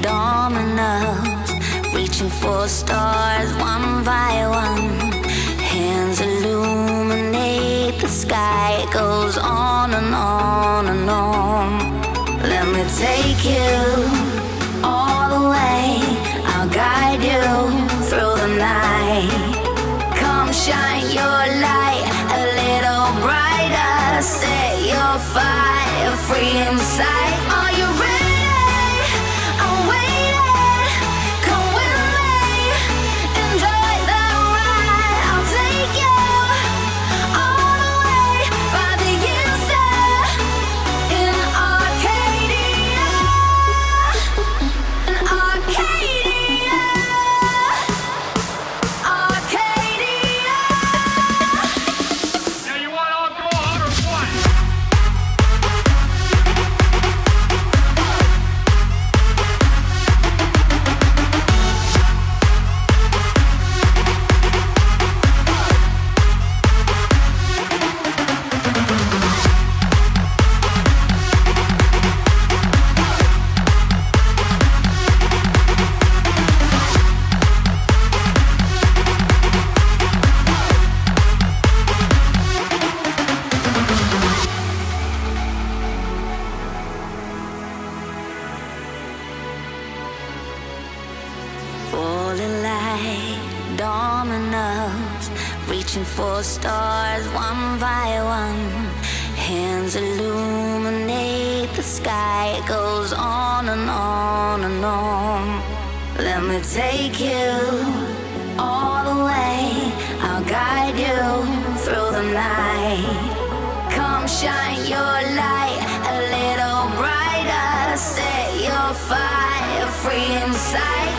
dominoes, reaching for stars one by one. Hands illuminate the sky, it goes on and on and on. Let me take you all the way, I'll guide you through the night. Come shine your light a little brighter, set your fire free inside. Are you ready? Falling like dominoes, reaching for stars one by one. Hands illuminate the sky, it goes on and on and on. Let me take you all the way, I'll guide you through the night. Come shine your light a little brighter, set your fire free inside.